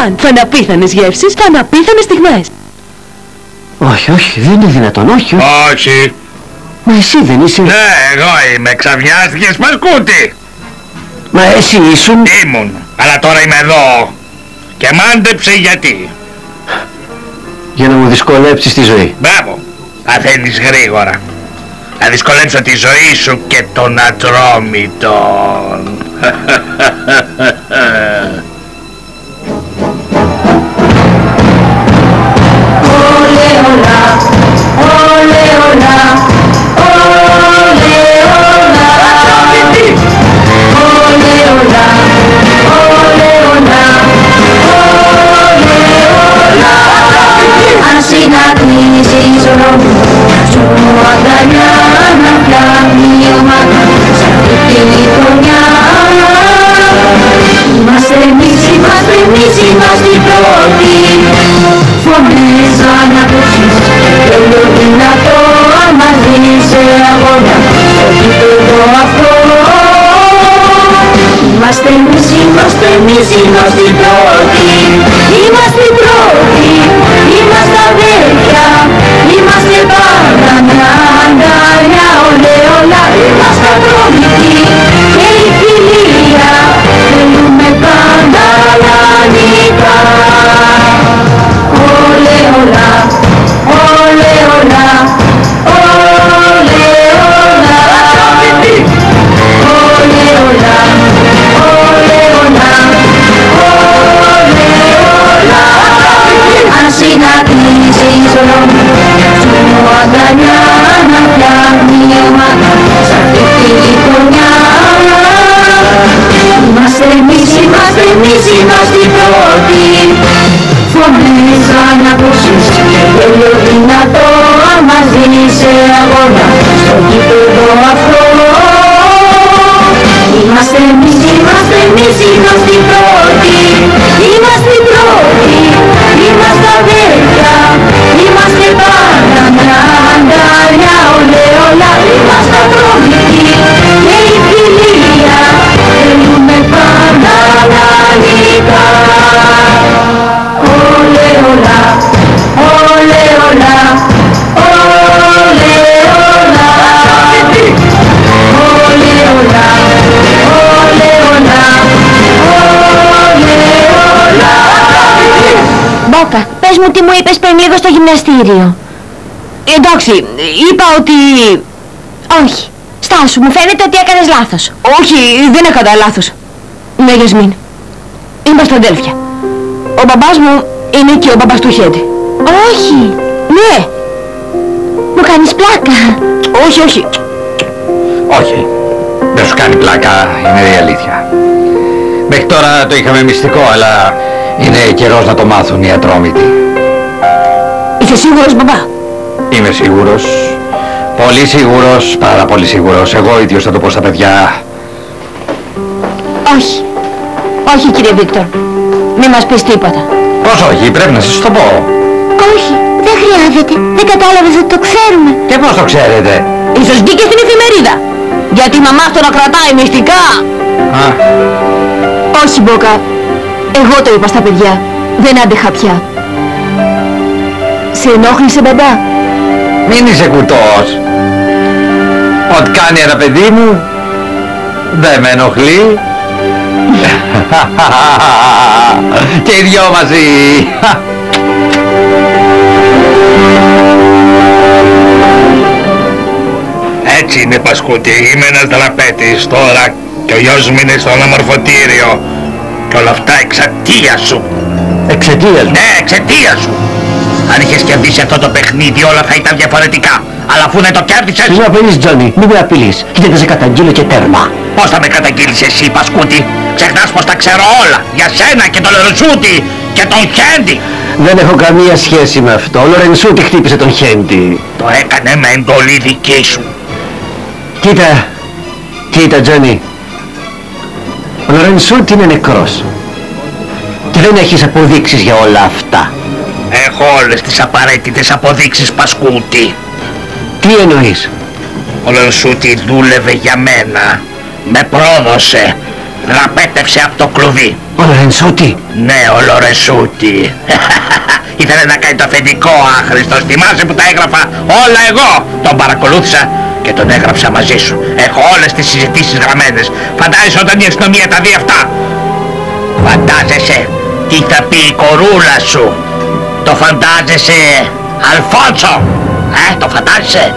φαν. Φαναπίθανες γεύσεις, φαναπίθανες στιγμές. Όχι, όχι, δεν είναι δυνατόν, όχι, όχι. Όχι. Μα εσύ δεν είσαι... Ναι, εγώ είμαι. Ξαφνιάστηκες Πασκούτη. Μα εσύ ήσουν... Ήμουν. Αλλά τώρα είμαι εδώ. Και μάντεψε γιατί. Για να μου δυσκολέψεις τη ζωή. Μπράβο. Παθαίνεις γρήγορα. Να δυσκολέψω τη ζωή σου και τον ατρόμητον. Είμαστε εμείς, είμαστε εμείς, είμαστε οι πρώτοι Φωνές αν ακούσεις και όλο δυνατό μαζί σε αγώνα στο γήπεδο αυτό Είμαστε εμείς, είμαστε εμείς, είμαστε οι πρώτοι Μπόκα, πες μου τι μου είπες πριν λίγο στο γυμναστήριο. Εντάξει, είπα ότι... Όχι. Στάσου, μου φαίνεται ότι έκανες λάθος. Όχι, δεν έκανα λάθος. Ναι, Γιασμίν. Είμαστε αδέλφια. Ο μπαμπάς μου είναι και ο μπαμπάς του Χέντι. Όχι. Ναι. Μου κάνεις πλάκα. Όχι, όχι. Όχι. Δεν σου κάνει πλάκα, είναι η αλήθεια. Μέχρι τώρα το είχαμε μυστικό, αλλά είναι καιρός να το μάθουν οι ατρόμητοι. Είσαι σίγουρος, μπαμπά; Είμαι σίγουρος, πολύ σίγουρος, πάρα πολύ σίγουρος. Εγώ ίδιος θα το πω στα παιδιά. Όχι. Όχι, κύριε Βίκτορ. Μη μας πεις τίποτα. Πώς όχι, πρέπει να σας το πω. Όχι, δεν χρειάζεται. Δεν κατάλαβες ότι το ξέρουμε. Και πώς το ξέρετε; Ίσως βγήκε στην εφημερίδα. Γιατί η μαμά αυτό να κρατάει μυστικά. Α, Όχι, Μπόκα. Εγώ το είπα στα παιδιά. Δεν άντεχα πια. Σε ενόχλησε, μπαμπά; μην είσαι κουτός. Ό,τι κάνει ένα παιδί μου, δεν με ενοχλεί. και οι δυο μαζί. Έτσι είναι Πασκούτη, είμαι ένας δραπέτης τώρα και ο γιος μου είναι στο αναμορφωτήριο και όλα αυτά εξαιτία σου. Εξαιτίας μου; Ναι, εξαιτίας σου. Αν είχες κερδίσει αυτό το παιχνίδι όλα θα ήταν διαφορετικά. Αλλά αφού δεν το κέρδισες, Τι να πεις, Τζόνι, μην με απειλείς. Γιατί θα σε καταγγείλω και τέρμα. πώς θα με καταγγείλεις εσύ Πασκούτη; Ξεχνάς πως τα ξέρω όλα. Για σένα και τον Λερουσούτη και τον Χέντι. Δεν έχω καμία σχέση με αυτό. Ο Λορενσούτη χτύπησε τον Χέντι. Το έκανε με εντολή δική σου. Κοίτα, κοίτα, Τζόνι. Ο Λορενσούτη είναι νεκρός. Και δεν έχεις αποδείξεις για όλα αυτά. Έχω όλες τις απαραίτητες αποδείξεις Πασκούτη. Τι εννοείς; Ο Λερουσούτη δούλευε για μένα. Με πρόδωσε. Δραπέτευσε από το κλουβί. Ο Λορενσούτη. Ναι, ο Λορεσούτη. Ήθελε να κάνει το αφεντικό άχρηστος. Θυμάσαι που τα έγραφα όλα εγώ. Τον παρακολούθησα και τον έγραψα μαζί σου. Έχω όλες τις συζητήσεις γραμμένες. Φαντάζεσαι όταν η αστυνομία τα δει αυτά. Φαντάζεσαι τι θα πει η κορούλα σου. Το φαντάζεσαι, Αλφόνσο. Ε, το φαντάζεσαι.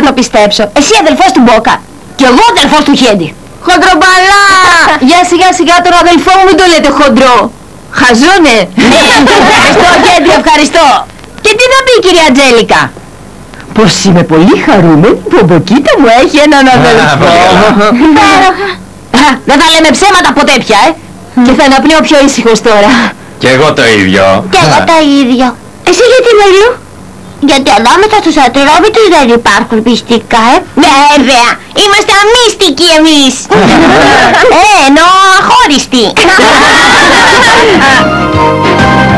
Να το πιστέψω. Εσύ αδελφός του Μπόκα. Και εγώ αδελφός του Χέντι. Χοντρομπαλά! Για σιγά σιγά τον αδελφό μου μην το λέτε χοντρό. Χαζούνε. ευχαριστώ Χέντι, ευχαριστώ. Και τι θα πει η κυρία Τζέλικα. Πως είμαι πολύ χαρούμενη που ο Μποκίτα μου έχει έναν αδελφό. Α, Δεν θα λέμε ψέματα ποτέ πια, ε. Και θα αναπνέω πιο ήσυχος τώρα. Και εγώ το ίδιο. Και εγώ το ίδιο. Εσύ γιατί Μελού; Γιατί ανάμεσα στους ατρόμητους δεν υπάρχουν πιστικά, ε. Βέβαια, είμαστε αμύστικοι εμείς. ε, εννοώ αχώριστοι.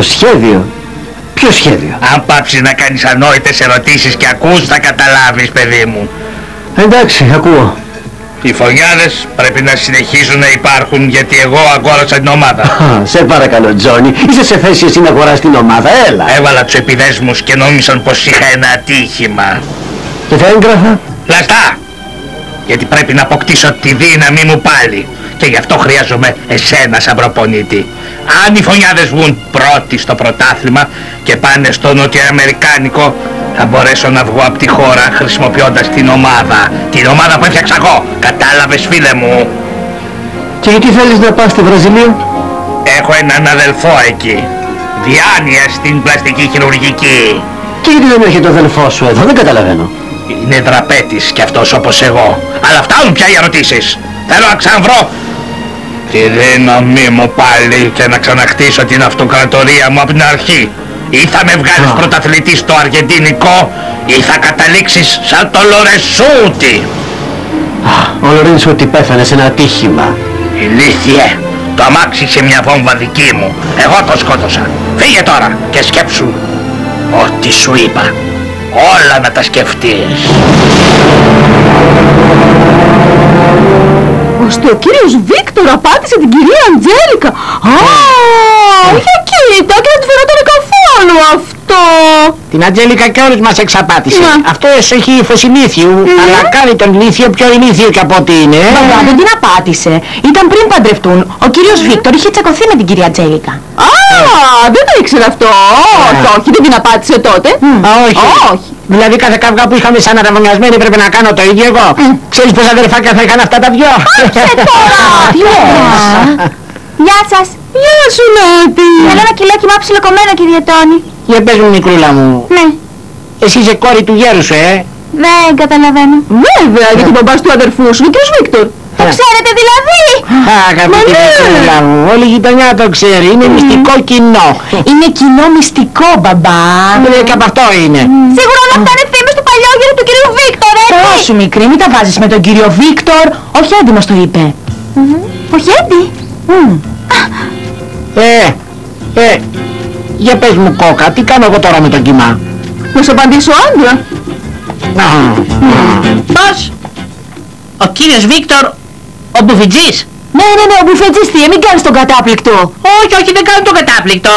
Το σχέδιο. Ποιο σχέδιο; Αν πάψεις να κάνεις ανόητες ερωτήσεις και ακούς θα καταλάβεις παιδί μου. Εντάξει, ακούω. Οι φωνιάδες πρέπει να συνεχίζουν να υπάρχουν γιατί εγώ αγόρασα την ομάδα. Α, σε παρακαλώ Τζόνι, είσαι σε θέση εσύ να αγοράσεις την ομάδα, έλα. Έβαλα τους επιδέσμους και νόμισαν πως είχα ένα ατύχημα. Και τα έγγραφα. Λαστά! Γιατί πρέπει να αποκτήσω τη δύναμη μου πάλι. Και γι' αυτό χρειάζομαι εσένα σαν προπονητή. Αν οι φωνιάδες βγουν πρώτοι στο πρωτάθλημα και πάνε στο νοτιοαμερικάνικο, θα μπορέσω να βγω από τη χώρα χρησιμοποιώντας την ομάδα. Την ομάδα που έφτιαξα εγώ. Κατάλαβες φίλε μου. Και γιατί θέλεις να πας στη Βραζιλία; Έχω έναν αδελφό εκεί. Διάνοια στην πλαστική χειρουργική. Και γιατί δεν έρχεται ο αδελφός σου εδώ, δεν καταλαβαίνω. Είναι δραπέτης κι αυτός όπως εγώ. Αλλά φτάνουν πια οι ερωτήσεις. Θέλω να ξαναβρω τη δύναμή μου πάλι και να ξαναχτίσω την αυτοκρατορία μου από την αρχή. Ή θα με βγάλεις Α. πρωταθλητής στο αργεντινικό ή θα καταλήξεις σαν το Λορεσούτη. Ο Λορίνσο ότι πέθανε σε ένα ατύχημα. Ηλίθιε, το αμάξι σε μια βόμβα δική μου. Εγώ το σκότωσα. Φύγε τώρα και σκέψου ό,τι σου είπα. Όλα να τα σκεφτείς. Ώστε ο κύριος Βίκτορ απάτησε την κυρία Αντζέλικα. Α, για κοίτα και δεν του φαινόταν καθόλου αυτό. Την Ατζέλικα και όλους μας εξαπάτησε. Ναι. Αυτός έχει υφοσυνήθιου, αλλά κάνει τον ηλίθιο πιο ηλίθιο και από ό,τι είναι. Μπαμπά δεν την απάτησε. Ήταν πριν παντρευτούν. Ο κύριος Βίκτορ είχε τσακωθεί με την κυρία Αντζέλικα. Α, δεν το ήξερα αυτό. Όχι, όχι, δεν την απάτησε τότε. Α, όχι. Όχι. Δηλαδή κάθε καυγά που είχαμε σαν αραβωνιασμένοι πρέπει να κάνω το ίδιο εγώ. Ξέρεις πόσα αδερφάκια θα είχαν αυτά τα δυο; Γεια σας. Γεια σου Νάτι. Θέλω ένα κιλό κοιμά ψιλοκομμένο κύριε Τόνι. Για πες μου μικρούλα μου, Ναι. εσύ είσαι κόρη του γέρου σου, ε; Δεν καταλαβαίνω. Βέβαια, γιατί ο μπαμπάς του αδερφού σου είναι ο κύριος Βίκτορ. Το ξέρετε δηλαδή. Α, αγαπητή ναι. μικρούλα μου, όλη η γειτονιά το ξέρει, είναι μυστικό κοινό. Είναι κοινό μυστικό μπαμπά. Ε, Και από αυτό είναι. Σίγουρα όλα αυτά είναι φήμες του παλιόγερου του του κυρίου Βίκτορ, έτσι. Πόσο μικρή, μην τα βάζεις με τον κύριο Βίκτορ. Ο Χέντι μας το είπε. Ο Χέντι; Ε, ε, για πες μου κόκα, τι κάνω εγώ τώρα με τον κοιμά; Να σου απαντήσω άντρα. Α, Πώς; Ο κύριος Βίκτορ, ο Μπουφιτζής. Ναι, ναι, ναι, ο μπουφετζής θεία, μην κάνεις τον κατάπληκτο. Όχι, όχι, δεν κάνω το κατάπληκτο.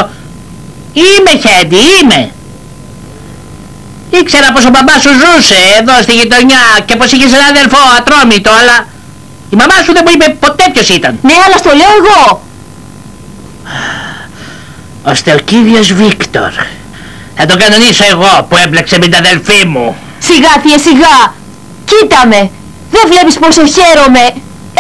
Είμαι Χέντι, είμαι. Ήξερα πως ο μπαμπάς σου ζούσε εδώ στη γειτονιά και πως είχες ένα αδερφό ατρόμητο, αλλά η μαμά σου δεν μου είπε ποτέ ποιος ήταν. Ναι, αλλά στο λέω εγώ. Ώστε ο κύριος Βίκτορ. Θα τον κανονίσω εγώ που έμπλεξε με την αδελφή μου. Σιγά, θεία, σιγά. Κοίτα με. Δεν βλέπεις πόσο χαίρομαι.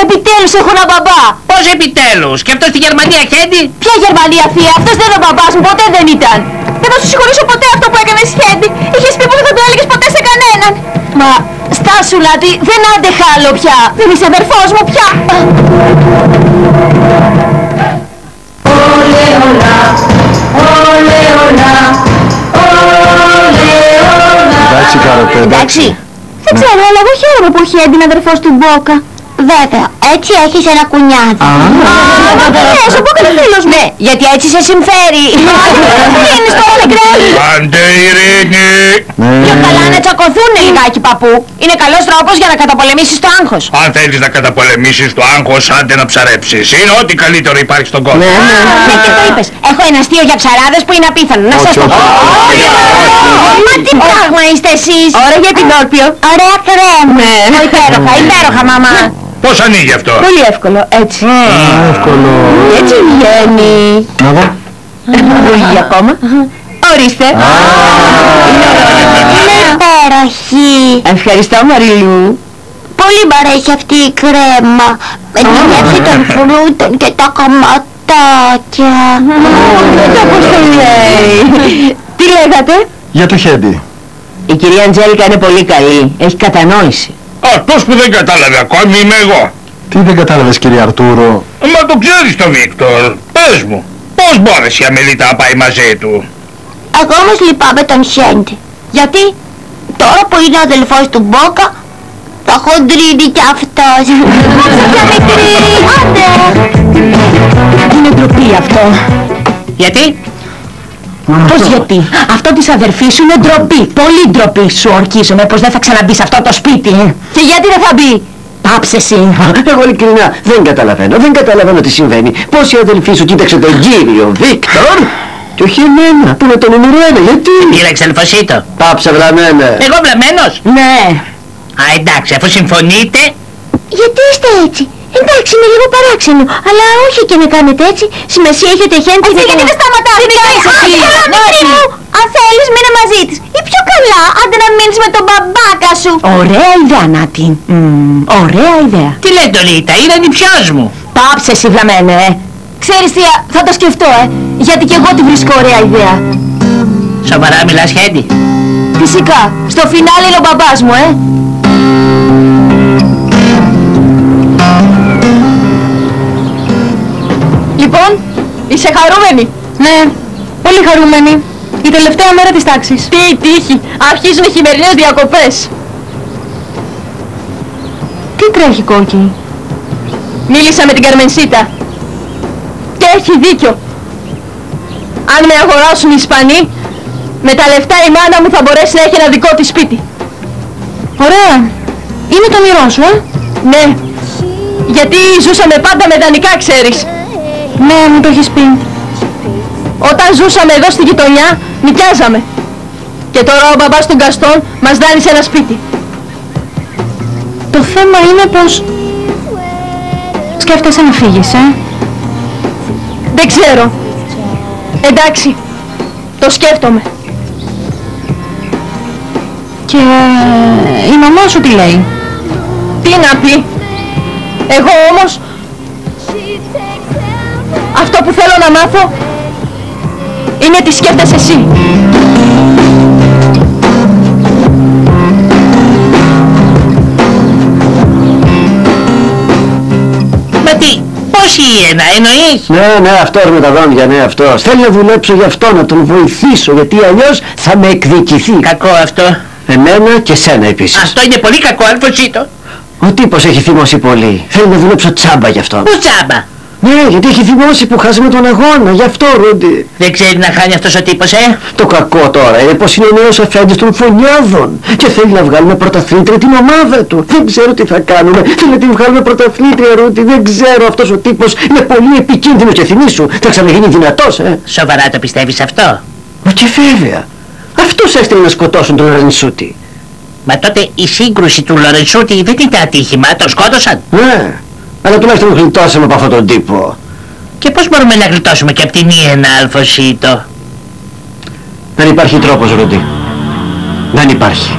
Επιτέλους έχω ένα μπαμπά. Πώς επιτέλους, και αυτό στη Γερμανία Χέντι. Ποια Γερμανία, θεία, αυτός δεν είναι ο μπαμπάς μου, ποτέ δεν ήταν. Δεν θα σου συγχωρήσω ποτέ αυτό που έκανες, Χέντι. Είχες πει που δεν θα το έλεγες ποτέ σε κανέναν. Μα, στάσου, Λάτι, δεν άντεχα άλλο πια. Δεν είσαι αδερφός μου πια. Ole όλα, ole όλα, ole όλα. Εντάξει, Καροτέ, εντάξει. Δεν ξέρω, αλλά εγώ χαίρομαι που έχει έντυνα αδερφός του Μπόκα. Βέβαια, έτσι έχεις ένα κουνιάδι. Μα τι λες, ο Μπόκα είναι φίλος μου. Ναι, γιατί έτσι σε συμφέρει. Τι είναι στο Όλεγκρέλ. Άντε ειρήνη. Ναι. Πιο καλά να τσακωθούν λιγάκι, παππού. Είναι καλός τρόπος για να καταπολεμήσεις το άγχος. Αν θέλεις να καταπολεμήσεις το άγχος, άντε να ψαρέψεις. Είναι ό,τι καλύτερο υπάρχει στον κόσμο. Ναι, και το είπες. Έχω ένα αστείο για ψαράδες που είναι απίθανο. Να σας το πω. Μα τι πράγμα είστε εσείς. Ωραία για την Όρπιο. Ωραία κρέμ. Ω, Υπέροχα, υπέροχα, μαμά. Πώς ανοίγει αυτό; Πολύ εύκολο, έτσι. Εύκολο. Έτσι βγαίνει. Να δω. Πολύ ακόμα. Ορίστε. Είναι υπέροχη. Ευχαριστώ, Μαριλού. Πολύ μ' αρέσει αυτή η κρέμα. Με τη γεύση των φρούτων και τα καματάκια. Δεν πώς το λέει. Τι λέγατε; Για το χέντι. Η κυρία Αντζέλικα είναι πολύ καλή. Έχει κατανόηση. Α, πώς που δεν κατάλαβε ακόμη είμαι εγώ. Τι δεν κατάλαβες κύριε Αρτούρο; Μα το ξέρεις το Βίκτορ. Πες μου. Πώς μπόρεσε η Αμελίτα να πάει μαζί του; Εγώ όμως λυπάμαι τον Χέντι. Γιατί. Τώρα που είναι ο αδελφός του Μπόκα, θα χοντρίνει κι αυτός. Πια μικρή, άντε. Είναι ντροπή αυτό. Γιατί; Πώς γιατί; Αυτό της αδερφής σου είναι ντροπή. Πολύ ντροπή. Σου ορκίζομαι πως δεν θα ξαναμπείς σε αυτό το σπίτι. Και γιατί δεν θα μπει; Πάψε εσύ. Εγώ ειλικρινά δεν καταλαβαίνω, δεν καταλαβαίνω τι συμβαίνει. Πώς η αδελφή σου κοίταξε τον κύριο Βίκτορ; Και όχι εμένα που είναι το νούμερο ένα. Γιατί; Πήραξε αλφωσίτο. Πάψε βλαμμένα. Εγώ βλαμμένος; Ναι. Α, εντάξει, αφού συμφωνείτε. Γιατί είστε έτσι; Εντάξει, είναι λίγο παράξενο, αλλά όχι και να κάνετε έτσι. Σημασία έχει ότι Χέντι Εσύ γιατί δεν σταματάς. Τι κάνεις εσύ. μικρή μου. Αν θέλεις μείνε μαζί της. Ή πιο καλά, άντε να μείνεις με τον μπαμπάκα σου. Ωραία ιδέα, Νάτι. Μμμ, ωραία ιδέα. Τι λέει το Ρίτα, είναι νηψιός μου. Πάψε εσύ βλαμένε, ε. Ξέρεις τι, θα το σκεφτώ, ε. Γιατί και εγώ τη βρίσκω ωραία ιδέα. Σοβαρά μιλάς Χέντι. Φυσικά, στο φινάλε είναι ο μπαμπάς μου, ε. Λοιπόν, είσαι χαρούμενη; Ναι, πολύ χαρούμενη. Η τελευταία μέρα της τάξης. Τι τύχη, αρχίζουν οι χειμερινές διακοπές. Τι τρέχει κόκκι; Μίλησα με την Καρμενσίτα. Και έχει δίκιο. Αν με αγοράσουν οι Ισπανοί, με τα λεφτά η μάνα μου θα μπορέσει να έχει ένα δικό της σπίτι. Ωραία. Είναι το μυρό σου, ε; Ναι. Γιατί ζούσαμε πάντα με δανεικά, ξέρεις. Ναι, μου το έχεις πει. Όταν ζούσαμε εδώ στη γειτονιά, νοικιάζαμε. Και τώρα ο μπαμπάς του Γκαστόν μας δάνεισε ένα σπίτι. Το θέμα είναι πως... Σκέφτεσαι να φύγεις, ε; Δεν ξέρω. Εντάξει. Το σκέφτομαι. Και η μαμά σου τι λέει; Τι να πει; Εγώ όμως αυτό που θέλω να μάθω είναι τι σκέφτεσαι εσύ. Μα τι, πώς η ένα, εννοείς. Ναι, ναι, αυτός με τα δόντια, ναι, αυτός. Θέλει να δουλέψω γι' αυτό, να τον βοηθήσω, γιατί αλλιώς θα με εκδικηθεί. Κακό αυτό. Εμένα και σένα επίσης. Αυτό είναι πολύ κακό, Αλφωσίτο. Ο τύπος έχει θυμώσει πολύ. Θέλει να δουλέψω τσάμπα γι' αυτό. Πού τσάμπα; Ναι, γιατί έχει θυμώσει που χάσαμε τον αγώνα. Γι' αυτό, Ρούντι. Δεν ξέρει να χάνει αυτός ο τύπος, ε; Το κακό τώρα είναι πως είναι ο νέος αφέντης των φωνιάδων και θέλει να βγάλουμε πρωταθλήτρια την ομάδα του. Δεν ξέρω τι θα κάνουμε. Θέλει να την βγάλουμε πρωταθλήτρια, Ρούντι. Δεν ξέρω. Αυτός ο τύπος είναι πολύ επικίνδυνος και θυμίσου. Θα ξαναγίνει δυνατός, ε. Σοβαρά το πιστεύεις αυτό; Μα και βέβαια. Αυτός έστειλε να σκοτώσουν τον Ρενσούτη. Μα τότε η σύγκρουση του Λορενσούτη δεν ήταν ατύχημα, τον σκότωσαν. Ναι, αλλά τουλάχιστον γλιτώσαμε από αυτόν τον τύπο. Και πώς μπορούμε να γλιτώσουμε και από την Ιένα, Αλφωσίτο. Δεν υπάρχει τρόπος, Ρούντι. Δεν υπάρχει.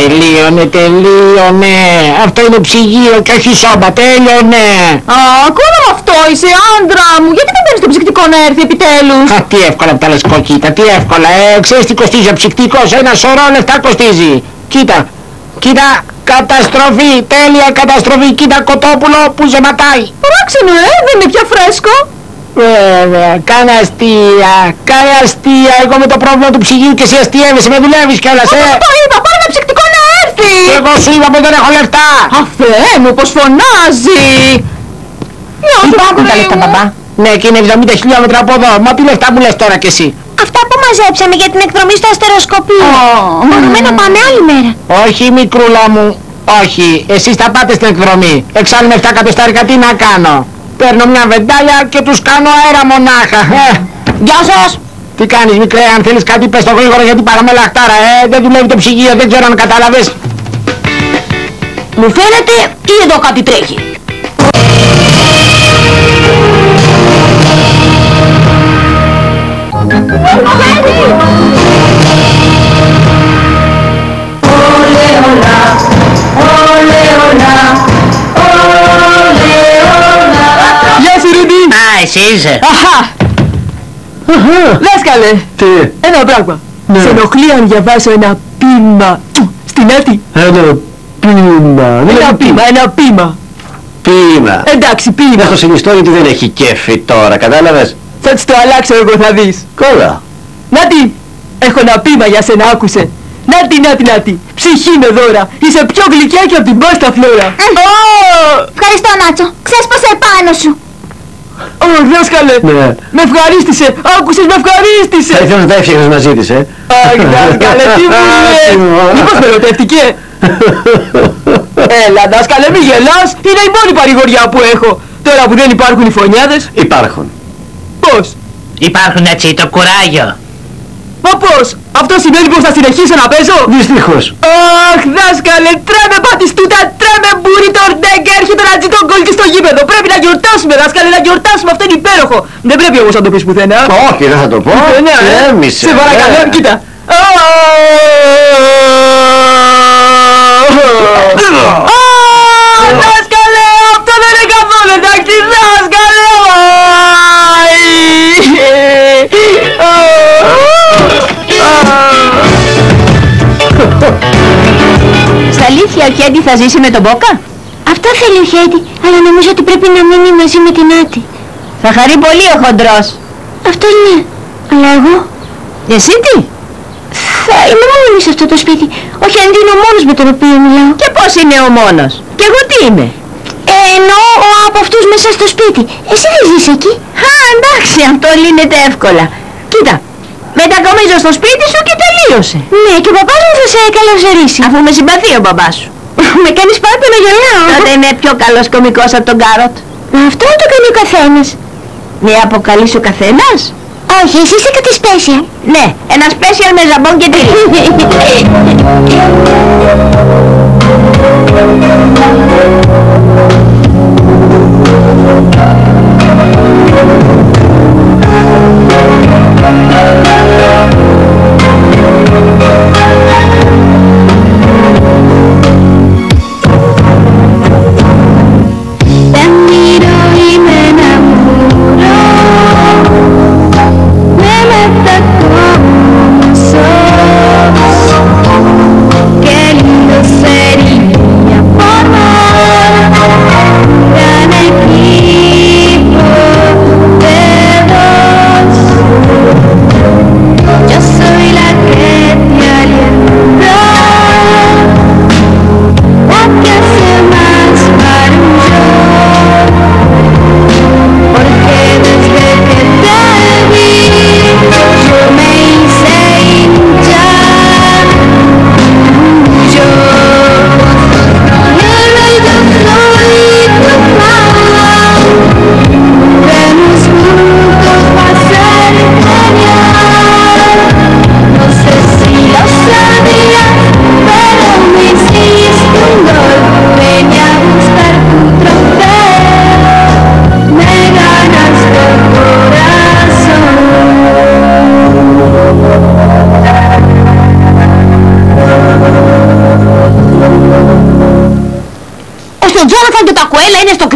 Τελείωνε, τελείωνε. Αυτό είναι ψυγείο και όχι σόμπα. Τέλειωνε. Α, ακόμα με αυτό είσαι άντρα μου. Γιατί δεν παίρνεις το ψυκτικό να έρθει επιτέλους; Α, τι εύκολα που τα λες κοκκίτα, τι εύκολα. Ε, ξέρεις τι κοστίζει ο ψυκτικός, ένα σωρό λεφτά κοστίζει. Κοίτα, κοίτα, καταστροφή, τέλεια καταστροφή. Κοίτα κοτόπουλο που ζεματάει. Παράξενο, ε, δεν είναι πια φρέσκο. Βέβαια, κάνε αστεία, κάνε αστεία. Εγώ με το πρόβλημα του ψυγείου και εσύ αστείευεσαι, με δουλεύεις κιόλας, ε. Το είπα, πάρε ένα ψυκτικό να έρθει. Και εγώ σου είπα πως δεν έχω λεφτά. Α, Θεέ μου, πως φωνάζει. Γεια σου, Υπάρχουν τα Ανδρέη λεφτά, μου. παπά. Ναι, και είναι 70 χιλιόμετρα από εδώ. Μα τι λεφτά μου λες τώρα κι εσύ; Αυτά που μαζέψαμε για την εκδρομή στο αστεροσκοπείο. Μπορούμε να πάμε άλλη μέρα. Όχι, μικρούλα μου. Όχι, εσείς θα πάτε στην εκδρομή. Εξάλλου με 7 εκατοστάρικα τι να κάνω; Παίρνω μια βεντάλια και τους κάνω αέρα μονάχα. Ε, Γεια σας. τι κάνεις μικρέ, αν θέλεις κάτι πες το γρήγορα γιατί παραμέ λαχτάρα. Ε, δεν δουλεύει το ψυγείο, δεν ξέρω αν κατάλαβες. Μου φαίνεται ή εδώ κάτι τρέχει. Ole όλα, ole όλα, ole όλα. Γεια σου, Ρούντι. Α, εσύ είσαι. Αχα. Δάσκαλε, Τι, ένα πράγμα. Ναι. Σε ενοχλεί αν διαβάσω ένα πείμα στην έτη. ένα πείμα. Ένα Δηλαδή, πείμα, ένα πείμα. Πείμα. Εντάξει, Να πείμα. στο συνιστώ γιατί δεν έχει κέφι τώρα, κατάλαβες; Θα της το αλλάξω εγώ, θα δεις. Κόλλα. Νάτι, έχω ένα πείμα για σένα, άκουσε. Νάτι, νάτι, νάτι. Ψυχή με δώρα. Είσαι πιο γλυκιά και από την πάστα φλόρα. Ω, Ευχαριστώ Νάτσο. Ξέσπασε επάνω σου. Ω, δάσκαλε. Ναι. Με ευχαρίστησε. Άκουσες, με Θα ευχαρίστησε. ήθελα να τα έφτιαχνες μαζί της, ε. Αχ, δάσκαλε, τι μου λες. Μήπως με ερωτεύτηκε; Έλα, δάσκαλε, μη γελάς. Είναι η μόνη παρηγοριά που έχω. Τώρα που δεν υπάρχουν οι φωνιάδες, Υπάρχουν. πώς; Υπάρχουν έτσι το κουράγιο. Μα πώς; Αυτό σημαίνει πως θα συνεχίσω να παίζω; Δυστυχώς. Αχ, δάσκαλε, τρέμε πατιστούτα, τρέμε μπουρί το ρντέκ, έρχεται να τζι τον γκολ και στο γήπεδο. Πρέπει να γιορτάσουμε, δάσκαλε, να γιορτάσουμε, αυτό είναι υπέροχο. Δεν πρέπει όμως να το πεις πουθενά. Όχι, δεν θα το πω. Πουθενά, ε. Έμεισε. Σε παρακαλώ, ε. κοίτα. Α, Δάσκαλε, αυτό δεν είναι καθόλου εντάξει, δάσκαλε. Στα αλήθεια ο Χέντι θα ζήσει με τον Μπόκα; Αυτό θέλει ο Χέντι, αλλά νομίζω ότι πρέπει να μείνει μαζί με την Άτη. Θα χαρεί πολύ ο χοντρός. Αυτό ναι, αλλά εγώ Εσύ τι; θα είμαι μόνη σε αυτό το σπίτι. Ο Χέντι είναι ο μόνος με τον οποίο μιλάω. Και πώς είναι ο μόνος; Και εγώ τι είμαι; Ε, εννοώ ο από αυτούς μέσα στο σπίτι. Εσύ δεν ζεις εκεί. Α, εντάξει, αυτό λύνεται εύκολα. Κοίτα, μετακομίζω στο σπίτι σου και τελείωσε. Ναι, και ο παπάς μου θα σε καλωσορίσει. Αφού με συμπαθεί ο μπαμπάς σου. Με κάνεις πάντα να γελάω. Τότε είμαι πιο καλός κομικός από τον Κάροτ. Μα αυτό το κάνει ο καθένας. Με αποκαλείς ο καθένας. Όχι, εσύ είσαι κάτι special. Ναι, ένα special με ζαμπόν και τυρί. Ταμίρο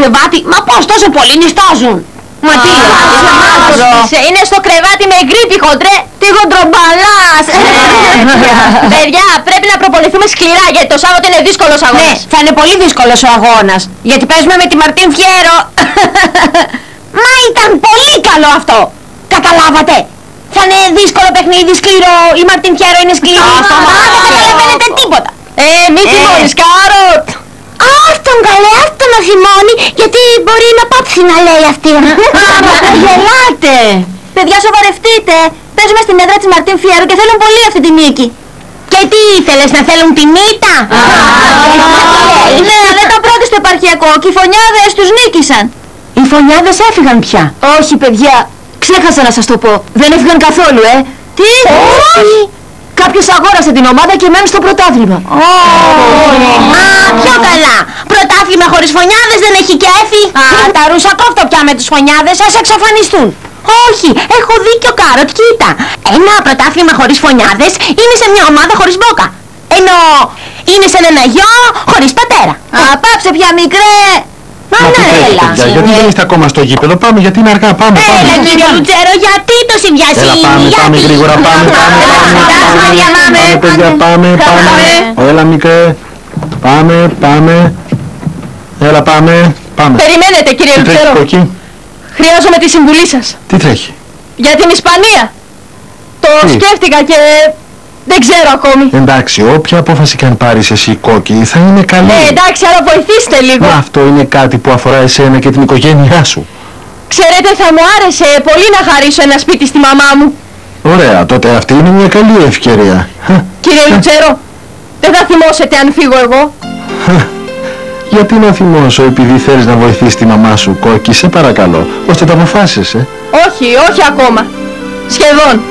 κρεβάτι. Μα πώς τόσο πολύ νιστάζουν. Μα τι λες, είναι στο κρεβάτι με γρήπη χοντρέ. Τι χοντρομπαλάς. Παιδιά, πρέπει να προπονηθούμε σκληρά γιατί το Σάββατο είναι δύσκολος αγώνας. Ναι, θα είναι πολύ δύσκολος ο αγώνας. Γιατί παίζουμε με τη Μαρτίν Φιέρο. Μα ήταν πολύ καλό αυτό. Καταλάβατε. Θα είναι δύσκολο παιχνίδι, σκληρό. Η Μαρτίν Φιέρο είναι σκληρή. Α, δεν καταλαβαίνετε τίποτα. Ε, μη θυμώνεις, Κάροτ. Άστον καλέ, άστον να θυμώνει, γιατί μπορεί να πάψει να λέει αυτή. Γελάτε. Παιδιά, σοβαρευτείτε. Παίζουμε στην έδρα της Μαρτίν Φιέρο και θέλουν πολύ αυτή τη νίκη. Και τι ήθελες να θέλουν την ήττα. Ναι, αλλά ήταν πρώτοι στο επαρχιακό και οι φωνιάδες τους νίκησαν. Οι φωνιάδες έφυγαν πια. Όχι, παιδιά, ξέχασα να σας το πω. Δεν έφυγαν καθόλου, ε. Τι, όχι. Κάποιος αγόρασε την ομάδα και μένει στο πρωτάθλημα. Α, πιο καλά. Πρωτάθλημα χωρίς φωνιάδες δεν έχει κέφι. Α, τα ρούσα κόφτω πια με τους φωνιάδες, ας εξαφανιστούν. Όχι, έχω δίκιο Κάροτ, κοίτα. Ένα πρωτάθλημα χωρίς φωνιάδες είναι σε μια ομάδα χωρίς μπόκα. Ενώ είναι σε ένα γιο χωρίς πατέρα. Α, πάψε πια μικρέ. Μα Μα τι ναι, τρέχει, έλα. παιδιά, γιατί δεν είστε ακόμα στο γήπεδο; Πάμε, γιατί είναι αργά. Πάμε, Έλα πάμε. κύριε Λουτσέρο, γιατί το συμβιασύνει, Έλα, πάμε, γιατί... πάμε γρήγορα. Πάμε, πάμε, πάμε. Πάμε, παιδιά, πάμε. Πάμε, παιδιά, πάμε, πάμε. Έλα, μικρέ. Πάμε, πάμε. Έλα, πάμε. Πάμε. Περιμένετε κύριε Τι τρέχει, Λουτσέρο. κόκκι. Χρειάζομαι τη συμβουλή σας. Τι τρέχει; Για την Ισπανία. Το Τι; σκέφτηκα και δεν ξέρω ακόμη. Εντάξει, όποια απόφαση και αν πάρεις εσύ κόκκι θα είναι καλή. Ναι, εντάξει, αλλά βοηθήστε λίγο. Μα αυτό είναι κάτι που αφορά εσένα και την οικογένειά σου. Ξέρετε, θα μου άρεσε πολύ να χαρίσω ένα σπίτι στη μαμά μου. Ωραία, τότε αυτή είναι μια καλή ευκαιρία. Χα, Κύριε Λουτσέρο, δεν θα θυμώσετε αν φύγω εγώ. Γιατί να θυμώσω επειδή θέλεις να βοηθήσεις τη μαμά σου κόκκι, σε παρακαλώ, ώστε τα αποφάσεις, ε. Όχι, όχι ακόμα. Σχεδόν.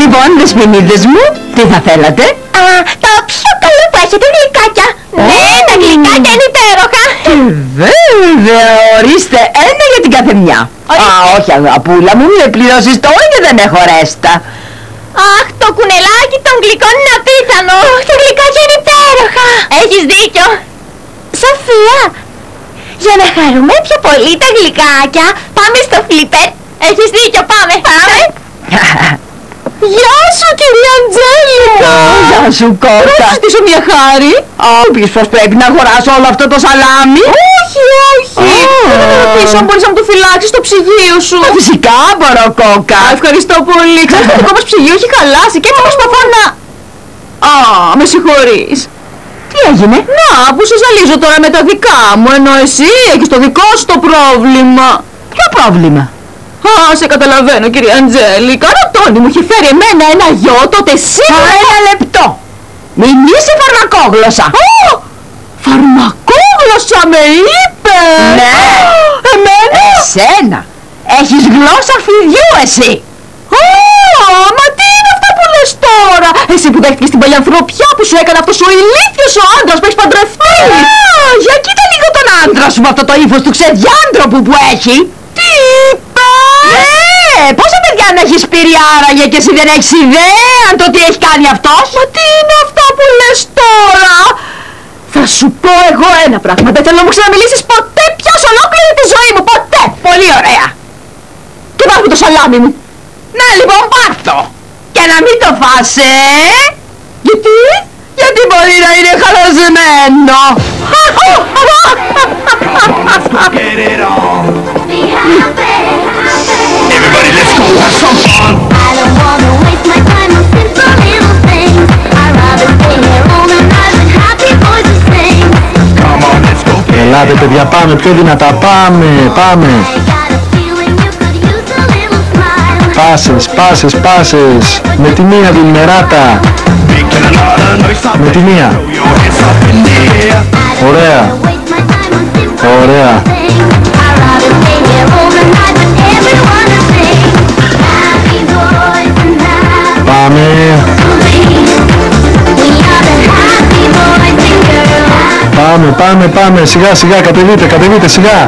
Λοιπόν, δεσποινίδες μου, τι θα θέλατε; Α, το πιο καλό που έχετε γλυκάκια. Ναι, τα γλυκάκια είναι υπέροχα. Ε, Βέβαια, ορίστε ένα για την κάθε μια. Α, όχι αγαπούλα μου, με πληρώσεις τώρα και δεν έχω ρέστα. Αχ, το κουνελάκι των γλυκών είναι απίθανο. Τα γλυκάκια είναι υπέροχα. Έχεις δίκιο. Σοφία, για να χαρούμε πιο πολύ τα γλυκάκια, πάμε στο φλίπερ. Έχεις δίκιο, πάμε. Πάμε. Γεια σου κυρία Αντζέλικα. Γεια σου Να κότα. σου ζητήσω μια χάρη. Α, πεις πως πρέπει να αγοράσω όλο αυτό το σαλάμι. Όχι, όχι. Θέλω να ρωτήσω αν μπορείς να μου το φυλάξεις στο ψυγείο σου. Μα Φυσικά μπορώ κόκα. Α, ευχαριστώ πολύ. Ξέρεις το δικό μας ψυγείο έχει χαλάσει και έτσι προσπαθώ να... Α, με συγχωρείς. Τι έγινε; Να, που σε ζαλίζω τώρα με τα δικά μου, ενώ εσύ έχεις το δικό σου το πρόβλημα. Ποιο πρόβλημα; Α, σε καταλαβαίνω κυρία Αντζέλικα. Ρωτώνει μου έχει φέρει εμένα ένα γιο, τότε Α, σίγουρα... ένα λεπτό. Μην είσαι φαρμακόγλωσσα. Ω, φαρμακόγλωσσα με είπε. Ναι. Εμένα; Εσένα. Έχεις γλώσσα φιδιού εσύ. Α, μα τι είναι αυτά που λες τώρα; Εσύ που δέχτηκες την παλιανθρωπιά που σου έκανε αυτός ο ηλίθιος ο άντρας που έχεις παντρευτεί. Α, για κοίτα λίγο τον άντρα σου με αυτό το ύφος του ξεδιάντροπου που έχει. Τι είπες. Ναι, πόσα παιδιά να έχεις πήρει άραγε και εσύ δεν έχεις ιδέα αν το τι έχει κάνει αυτός. Μα τι είναι αυτά που λες τώρα. Θα σου πω εγώ ένα πράγμα. Δεν θέλω να μου ξαναμιλήσεις ποτέ πια σε ολόκληρη τη ζωή μου. Ποτέ. Πολύ ωραία. Και πάρ' μου το σαλάμι μου. Να λοιπόν πάρ' το. Και να μην το φας, ε. Γιατί. Γιατί μπορεί να είναι χαλασμένο. Everybody, Ελάτε παιδιά πάμε πιο δυνατά Πάμε πάμε. Πάσες πάσες πάσες. Με τη μία δημεράτα Με τη μία. Ωραία. Ωραία. Πάμε, πάμε, πάμε. Σιγά, σιγά, κατεβείτε, κατεβείτε, σιγά.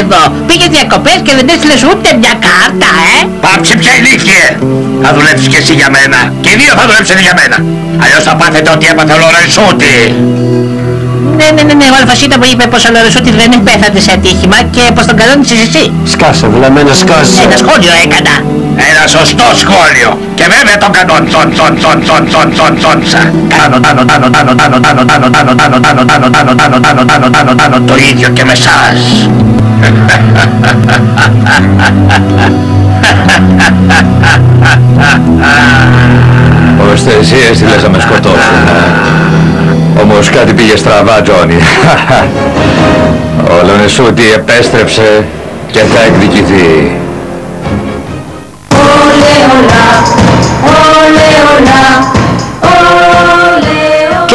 Καιρό να σε δω. Πήγε διακοπές και δεν έστειλες ούτε μια κάρτα, ε. Πάψε πια ηλίθιε! Θα δουλέψεις και εσύ για μένα. Και οι δύο θα δουλέψετε για μένα. Αλλιώς θα πάθετε ότι έπαθε ο Λορενσούτη. Ναι, ναι, ναι, ναι, ο Αλφασίτα μου είπε πως ο Λορεσούτη δεν πέθανε σε ατύχημα και πως τον καλώνησες εσύ. Σκάσε, βλαμμένα, σκάσε. Ένα σχόλιο έκανα. Ένα σωστό σχόλιο. Και βέβαια τον κανόν τον τον τον τον τον τον τον σα. Τάνο τάνο τάνο τάνο τάνο τάνο τάνο τάνο τάνο τάνο τάνο τάνο τάνο τάνο τάνο τάνο τάνο το ίδιο και με εσάς. Ώστε εσύ έστειλες να με σκοτώσουν. Όμως κάτι πήγε στραβά, Τζόνι. Ο Λονεσούτη επέστρεψε και θα εκδικηθεί.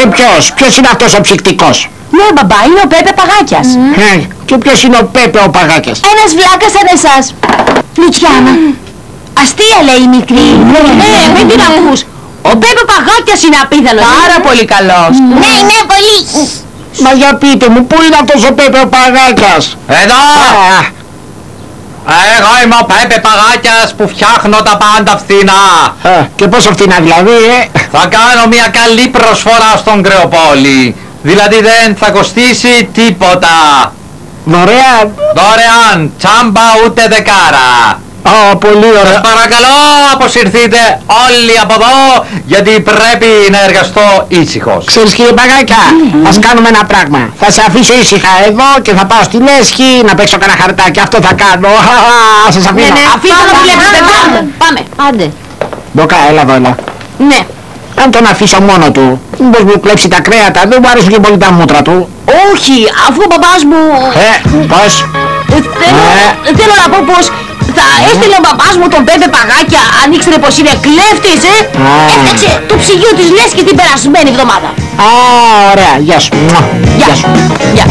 Και ποιος, ποιος είναι αυτός ο ψυκτικός; Ναι, μπαμπά, είναι ο Πέπε Παγάκιας. Ε, και ποιος είναι ο Πέπε ο Παγάκιας; Ένας βλάκας σαν εσάς. Λουτσιάνα. Αστεία λέει η μικρή. Ναι, μην την ακούς. Ο Πέπε Παγάκιας είναι απίθανος. Πάρα πολύ καλός. Ναι, ναι, πολύ. Μα για πείτε μου, πού είναι αυτός ο Πέπε ο Παγάκιας; Εδώ! Α, Εγώ είμαι ο Πέπε Παγάκιας που φτιάχνω τα πάντα φθηνά. α, και πόσο φτηνά δηλαδή, ε; Θα κάνω μια καλή προσφορά στον Κρεοπόλη. Δηλαδή δεν θα κοστίσει τίποτα. Δωρεάν. Δωρεάν, τσάμπα ούτε δεκάρα. Α, πολύ Σας ωραία. παρακαλώ αποσυρθείτε όλοι από εδώ γιατί πρέπει να εργαστώ ήσυχος. Ξέρεις κύριε Παγάκια, ας κάνουμε ένα πράγμα. Θα σε αφήσω ήσυχα εδώ και θα πάω στη λέσχη να παίξω κανένα χαρτάκι. Αυτό θα κάνω. Χαχα, Σας αφήνω. Ναι, αφήνω να βλέπετε. Πάμε, πάμε. Άντε. Μποκά, έλα εδώ, έλα. Ναι. Αν τον αφήσω μόνο του, μήπως μου κλέψει τα κρέατα, δεν μου αρέσουν και πολύ τα μούτρα του. Όχι, αφού ο μπαμπάς μου... Ε, πώς. Ε, Θέλω, θέλω να πω πως θα έστειλε ο μπαμπάς μου τον Πέπε Παγάκια αν ήξερε πως είναι κλέφτης, ε! Α. Έφτιαξε το ψυγείο της Λέσχης την περασμένη εβδομάδα. Α, ωραία, γεια σου. Μουα, Γεια Γεια σου. Γεια.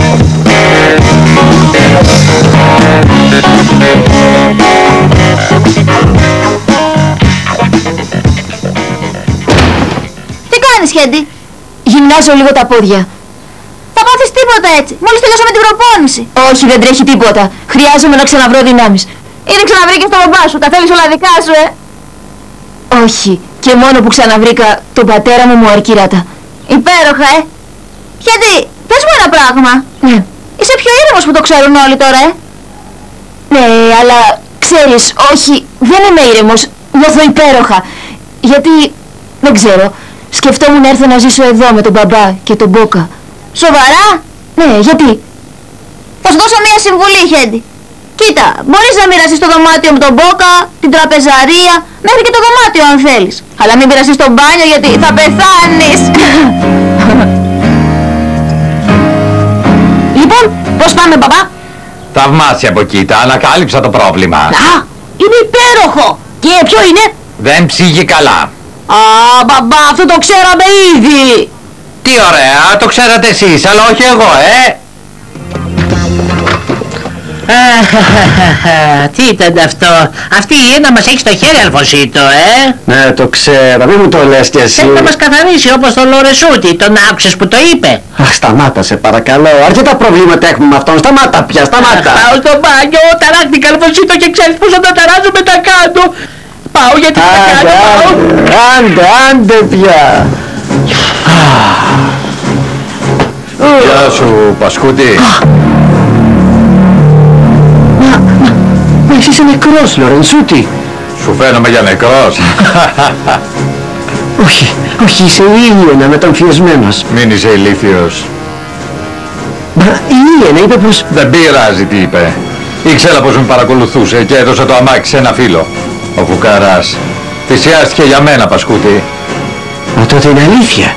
Τι κάνεις, Χέντι; Γυμνάζω λίγο τα πόδια. Θα πάθεις τίποτα έτσι. Μόλις τελειώσαμε την προπόνηση. Όχι, δεν τρέχει τίποτα. Χρειάζομαι να ξαναβρω δυνάμεις. Ήδη ξαναβρήκες τον μπαμπά σου. Τα θέλεις όλα δικά σου, ε; Όχι. Και μόνο που ξαναβρήκα τον πατέρα μου μου αρκύρατα. Υπέροχα, ε; Χέντι, πες μου ένα πράγμα. Ναι. Είσαι πιο ήρεμος που το ξέρουν όλοι τώρα, ε; Ναι, αλλά ξέρεις, όχι, δεν είμαι ήρεμος. Νιώθω υπέροχα. Γιατί, δεν ξέρω, σκεφτόμουν να έρθω να ζήσω εδώ με τον μπαμπά και τον Μπόκα. Σοβαρά; Ναι, γιατί; Θα σου δώσω μία συμβουλή, Χέντι. Κοίτα, μπορείς να μοιραστείς το δωμάτιο με τον Μπόκα, την τραπεζαρία, μέχρι και το δωμάτιο αν θέλεις. Αλλά μην μοιραστείς το μπάνιο γιατί θα πεθάνεις. Λοιπόν, πώς πάμε μπαμπά; Θαυμάσια από κοίτα, ανακάλυψα το πρόβλημα. Α, είναι υπέροχο. Και ποιο είναι; Δεν ψήγει καλά. Α, μπαμπά, αυτό το ξέραμε ήδη. Τι ωραία, το ξέρατε εσείς, αλλά όχι εγώ, ε. Τι ήταν αυτό; Αυτή η ένα μας έχει στο χέρι, Αλφωσίτο, ε; Ναι, το ξέρω, μην μου το λες κι εσύ. Θέλει να μας καθαρίσει όπως τον Λορεσούτη. Τον άκουσες που το είπε. Αχ, σταμάτα σε παρακαλώ. Αρκετά προβλήματα έχουμε με αυτόν. Σταμάτα πια, σταμάτα. Πάω στο μπάνιο, ταράχτηκα Αλφωσίτο και ξέρεις πως θα τα ταράζω με τα κάτω. Πάω γιατί τα Άντε, κάτω, πάω. άντε, άντε, άντε πια. Γεια σου, Πασκούτη. Εσύ είσαι νεκρός, Λορενσούτη. Σου φαίνομαι για νεκρός. Όχι, όχι, είσαι η Ήλιενα μεταμφιεσμένος. Μην είσαι ηλίθιος. Μα η Ήλιενα είπε πως... Δεν πειράζει τι είπε. Ήξερα πως με παρακολουθούσε και έδωσε το αμάξι σε ένα φίλο. Ο Φουκαράς. Θυσιάστηκε για μένα, Πασκούτη. Μα τότε είναι αλήθεια.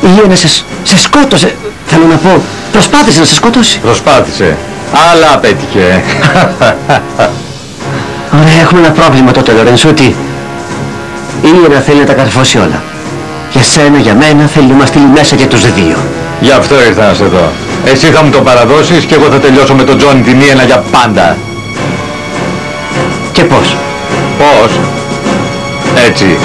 Η Ήλιενα σε, σε σκότωσε. Θέλω να πω, προσπάθησε να σε σκοτώσει; Προσπάθησε. Αλλά απέτυχε. Ωραία, έχουμε ένα πρόβλημα τότε, Λορενσούτη. Η Ήλιενα θέλει να τα καρφώσει όλα. Για σένα, για μένα, θέλει να μας στείλει μέσα για τους δύο. Γι' αυτό ήρθα να σε δω. Εσύ θα μου το παραδώσεις και εγώ θα τελειώσω με τον Τζόνι την Ιένα για πάντα. Και πώς; Πώς; Έτσι.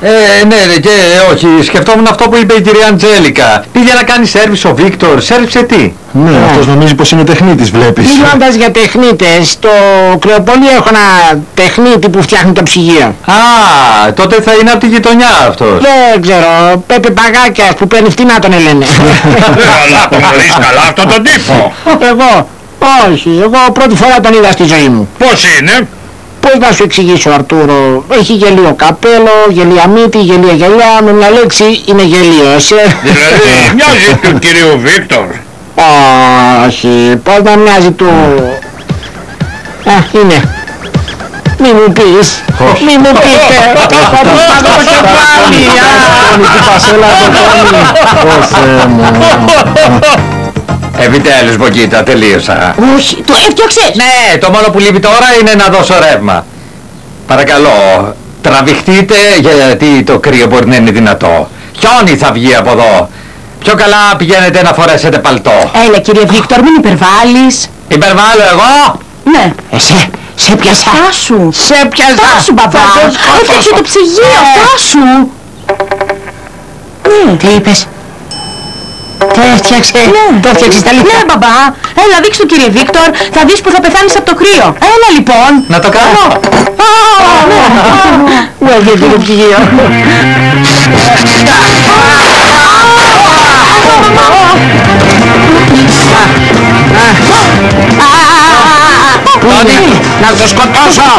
Ε, ναι, ναι, και όχι, σκεφτόμουν αυτό που είπε η κυρία Αντζέλικα. Πήγε να κάνει σέρβις ο Βίκτορ, σέρβισε τι; Ναι, αυτός νομίζει πως είναι τεχνίτης, βλέπεις. Μιλώντας για τεχνίτες, στο κρεοπολί έχω ένα τεχνίτη που φτιάχνει το ψυγείο. Α, τότε θα είναι από τη γειτονιά αυτός. Δεν ξέρω, Πέπε Παγάκιας που παίρνει φτηνά τον λένε. Αλλά το γνωρίζεις καλά αυτόν τον τύπο. εγώ, όχι, εγώ πρώτη φορά τον είδα στη ζωή μου. Πώς είναι; Πώς να σου εξηγήσω Αρτούρο, έχει γελίο καπέλο, γελία μύτη, γελία γελιά, με μια λέξη είναι γελίος. ε. Δηλαδή μοιάζει του κυρίου Βίκτορ. Όχι, πώς να μοιάζει του... Α, είναι. Μη μου πεις, μη μου πείτε. Θα το πάρω το κεφάλι. α. Τόνι, τι πας, έλα εδώ, Τόνι. Ω Θεέ μου. Επιτέλους, Μποκίτα, τελείωσα. Όχι, το έφτιαξες. Ναι, το μόνο που λείπει τώρα είναι να δώσω ρεύμα. Παρακαλώ, τραβηχτείτε γιατί το κρύο μπορεί να είναι δυνατό. Χιόνι θα βγει από εδώ; Πιο καλά πηγαίνετε να φορέσετε παλτό. Έλα κύριε Βίκτορ, μην υπερβάλλεις. Υπερβάλλω εγώ; Ναι. Εσέ, σε πιάσα. Τάσου. Σε πιάσα. Τάσου μπαμπά. Θα το σκοτώσω. Έφτιαξε το ψυγείο. Τάσου. Ναι. Τι είπες; Το έφτιαξε. Ναι. Το έφτιαξες τα Ναι λίπα. μπαμπά. Έλα δείξου το κύριε Βίκτορ. Θα δεις που θα πεθάνεις από το κρύο. Έλα λοιπόν. Να το κάνω. Ναι, γιατί το ψυγείο. Πού είναι, να το σκοτώσω.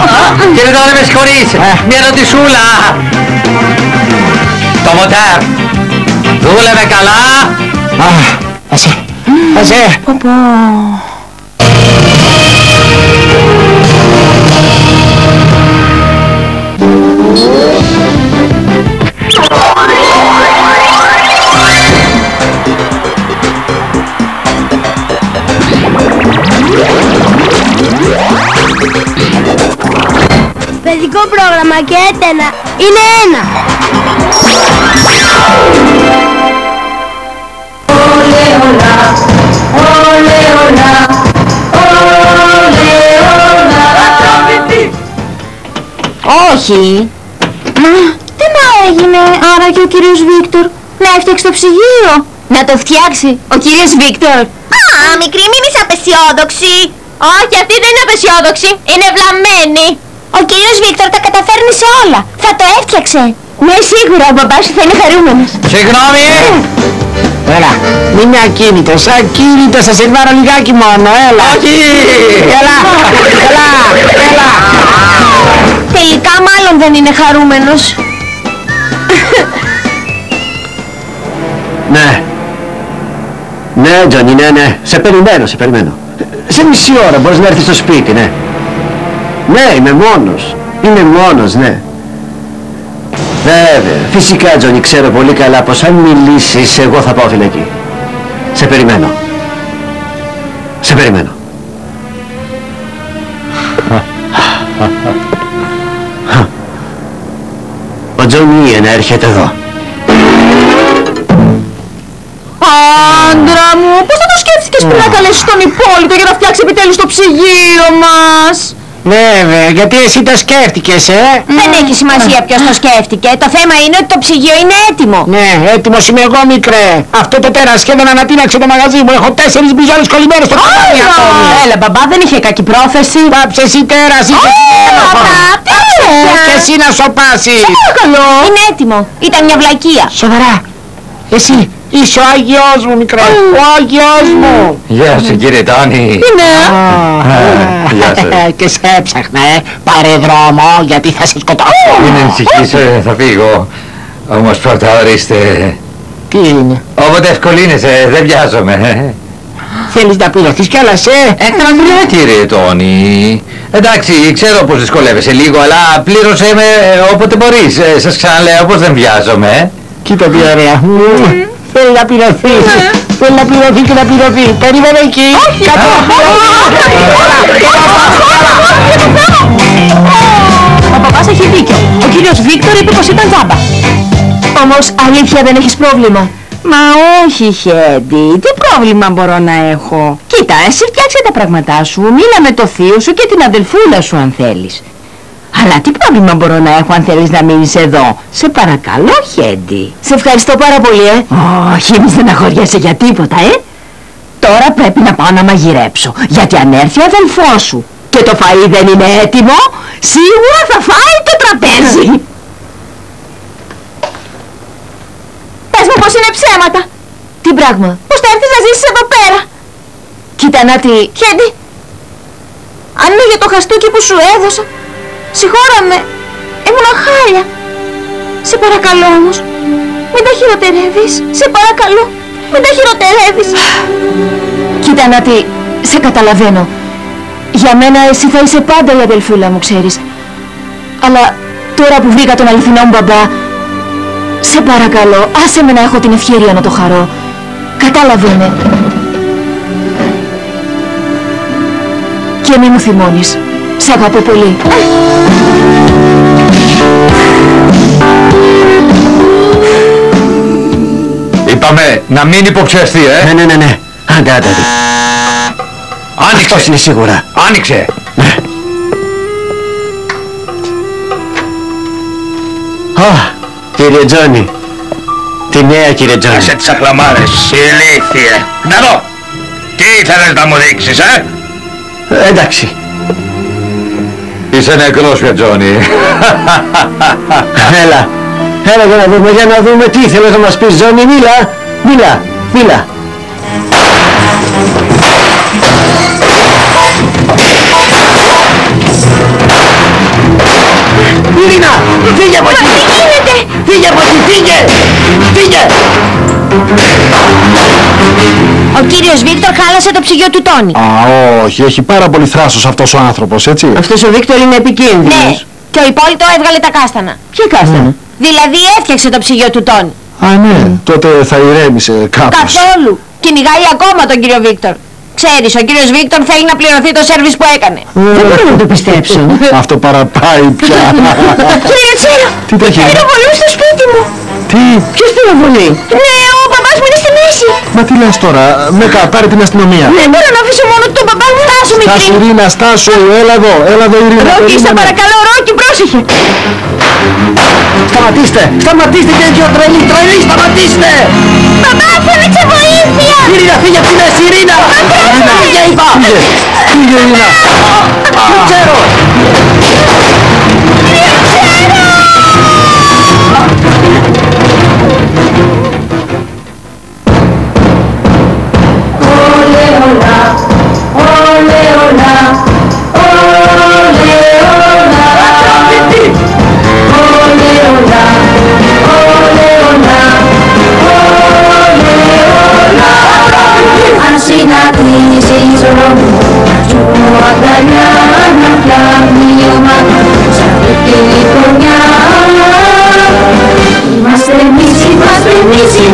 Κύριε τώρα με συγχωρείς. Μια ερωτησούλα. Το μοτέρ. Δούλευε καλά. Α, Εσύ, εσύ. Παιδικό πρόγραμμα και έτενα είναι ένα. Όχι. Μα, τι να έγινε. Άρα και ο κύριος Βίκτορ να έφτιαξε το ψυγείο. Να το φτιάξει ο κύριος Βίκτορ. Α, μικρή μην είσαι απεσιόδοξη. Όχι, αυτή δεν είναι απεσιόδοξη. Είναι βλαμμένη. Ο κύριος Βίκτορ τα καταφέρνει σε όλα. Θα το έφτιαξε. Ναι, σίγουρα ο μπαμπάς σου θα είναι χαρούμενος. Συγγνώμη. Έλα, μην είναι ακίνητος, ακίνητος, θα σε βάλω λιγάκι μόνο, έλα. Όχι. Έλα, έλα, έλα. Τελικά μάλλον δεν είναι χαρούμενος. Ναι. Ναι, Τζόνι, ναι, ναι. Σε περιμένω, σε περιμένω. Σε μισή ώρα μπορείς να έρθεις στο σπίτι, ναι. Ναι, είμαι μόνος. Είμαι μόνος, ναι. Βέβαια. Φυσικά, Τζόνι, ξέρω πολύ καλά πως αν μιλήσεις, εγώ θα πάω φυλακή. Σε περιμένω. Σε περιμένω. Ο Τζόνι Ιεν έρχεται εδώ. Άντρα μου, πώς θα το σκέφτηκες πριν να καλέσεις τον Υπόλοιπο για να φτιάξει επιτέλους το ψυγείο μας; Βέβαια, γιατί εσύ το σκέφτηκες, ε; Δεν έχει σημασία ποιος το σκέφτηκε. Το θέμα είναι ότι το ψυγείο είναι έτοιμο. Ναι, έτοιμος είμαι εγώ μικρέ. Αυτό το τέρας σχεδόν ανατείναξε το μαγαζί μου. Έχω τέσσερις μπιζόνες κολλημένες στο κομμάτι ακόμη. Έλα μπαμπά, δεν είχε κακή πρόθεση. Πάψε εσύ τέρας, είσαι και εσύ να σοπάσεις. Παρακαλώ. Είναι έτοιμο. Ήταν μια βλακεία. Σοβαρά. Εσύ είσαι ο Άγιος μου μικρέ. Ο Άγιος μου. Γεια σου κύριε Τόνι. Είναι. Γεια σας. Και σε έψαχνα, ε. Πάρε δρόμο, γιατί θα σε σκοτώσω. Μην ανησυχείς, ε, θα φύγω. Όμως πρώτα ορίστε. Τι είναι; Όποτε ευκολύνεσαι, δεν βιάζομαι. Θέλεις να πληρωθείς κιόλας, ε; Έκανα δουλειά κύριε Τόνι. Εντάξει, ξέρω πως δυσκολεύεσαι λίγο, αλλά πλήρωσέ με ε, όποτε μπορείς. Ε, Σας ξαναλέω πως δεν βιάζομαι. Κοίτα τι ωραία. Μμμ. Θέλει να πληρωθεί. Θέλει να πληρωθεί και να πληρωθεί. Περίμενε εκεί. Κάτω. Ο παπάς έχει δίκιο. Ο κύριος Βίκτορ είπε πως ήταν τζάμπα. Όμως αλήθεια δεν έχεις πρόβλημα. Μα όχι, Χέντι. Τι πρόβλημα μπορώ να έχω; Κοίτα, εσύ φτιάξε τα πράγματά σου. Μίλα με το θείο σου και την αδελφούλα σου αν θέλεις. Αλλά τι πρόβλημα μπορώ να έχω αν θέλεις να μείνεις εδώ; Σε παρακαλώ, Χέντι. Σε ευχαριστώ πάρα πολύ, ε. Όχι, μη στεναχωριέσαι για τίποτα, ε. Τώρα πρέπει να πάω να μαγειρέψω, γιατί αν έρθει αδελφός σου και το φαΐ δεν είναι έτοιμο, σίγουρα θα φάει το τραπέζι. Πες μου πως είναι ψέματα. Τι πράγμα. Πως θα έρθεις να ζήσεις εδώ πέρα. Κοίτα να τι... Χέντι, αν είναι για το χαστούκι που σου έδωσα, συγχώρα με, ήμουν χάλια. Σε παρακαλώ όμως, μην τα χειροτερεύεις. Σε παρακαλώ, μην τα χειροτερεύεις. Κοίτα να τι... Σε καταλαβαίνω. Για μένα εσύ θα είσαι πάντα η αδελφούλα μου, ξέρεις. Αλλά τώρα που βρήκα τον αληθινό μου μπαμπά, σε παρακαλώ, άσε με να έχω την ευκαιρία να το χαρώ. Κατάλαβε με. Και μη μου θυμώνεις. Σ' αγαπώ πολύ. Είπαμε να μην υποψιαστεί, ε. Ναι, ναι, ναι, ναι. Άντε, άντε, άντε. Άνοιξε. Αυτός είναι σίγουρα. Άνοιξε. Α, κύριε Τζόνι. Τη νέα κύριε Τζόνι. Άσε τις αχλαμάρες, ηλίθιε. Να δω. Τι ήθελες να μου δείξεις, ε; Ε, εντάξει. Είσαι νεκρός πια, Τζόνι. Έλα. Έλα για να δούμε, για να δούμε τι ήθελες να μας πεις Τζόνι. Μίλα, μίλα, μίλα. Ειρήνα, φύγε από εκεί! Τι γίνεται! Φύγε από εκεί, φύγε! Φύγε! Ο κύριος Βίκτορ χάλασε το ψυγείο του Τόνι. Α, όχι, έχει πάρα πολύ θράσος αυτός ο άνθρωπος, έτσι. Αυτός ο Βίκτορ είναι επικίνδυνος. Ναι, και ο υπόλοιπο έβγαλε τα κάστανα. Ποια κάστανα; Δηλαδή έφτιαξε το ψυγείο του Τόνι. Α, ναι, τότε θα ηρέμησε κάπως. Καθόλου. Κυνηγάει ακόμα τον κύριο Βίκτορ. Ξέρεις, ο κύριος Βίκτορ θέλει να πληρωθεί το σέρβις που έκανε. Δεν μπορώ να το πιστέψω. Αυτό παραπάει πια. Κύριε Τσίρο, Τι τα έχει; πυροβολούν στο σπίτι μου. Τι, Ποιος πυροβολεί. Ναι, ο μπαμπάς μου είναι στη μέση. μα τι λες τώρα, Μέκα, πάρε την αστυνομία. Δεν μπορώ να αφήσω μόνο τον μπαμπά μου. Στάσου, Στάσου, μικρή. Ειρήνα, στάσου, έλα εδώ, έλα εδώ, Ειρήνα. Ρόκι, σε περίμενε. παρακαλώ, Ρόκι, πρόσεχε. Σταματήστε, σταματήστε και δυο τρελοί, τρελοί, σταματήστε! Μπαμπά, φώναξε βοήθεια. Ειρήνα, φύγε από τη μέση, Ειρήνα! Ειρήνα, φύγε, είπα! Φύγε, Ειρήνα. Δεν ξέρω! Mas tem missas, mas tem missas,